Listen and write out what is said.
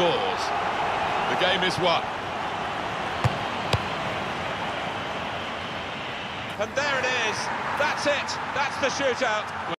scores. The game is won. And there it is. That's it. That's the shootout.